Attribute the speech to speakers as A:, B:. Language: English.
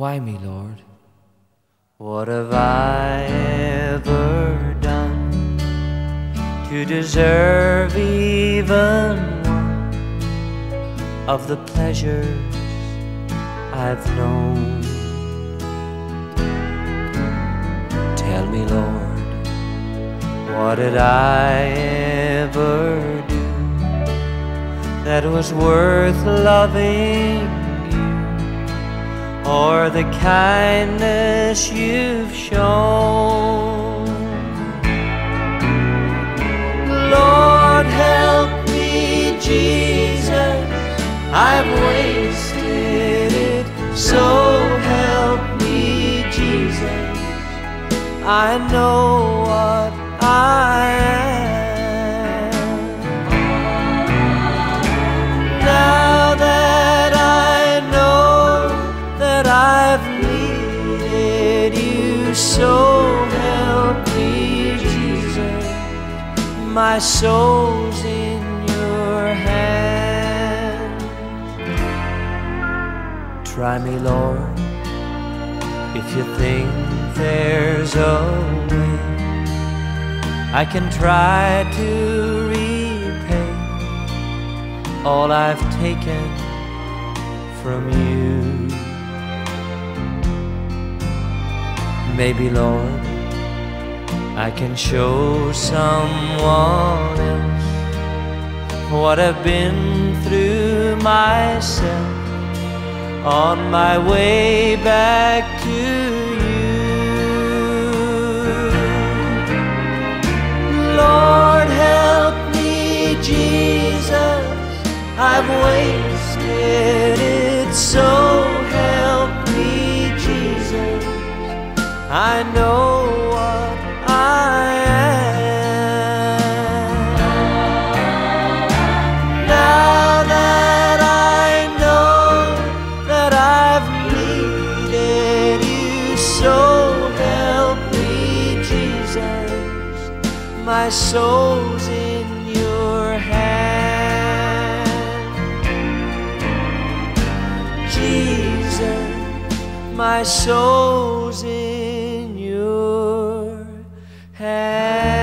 A: Why me, Lord?
B: What have I ever done to deserve even one of the pleasures I've known? Tell me, Lord, what did I ever do that was worth loving? Or the kindness you've shown. Lord, help me, Jesus, I've wasted it. So help me, Jesus, I know what I am. My soul's in your hands. Try me, Lord, if you think there's a way. I can try to repay all I've taken from you. Maybe, Lord, I can show someone else what I've been through myself on my way back to you. Lord, help me, Jesus. I've wasted it, so help me, Jesus. I know my soul's in your hand. Jesus, my soul's in your hand.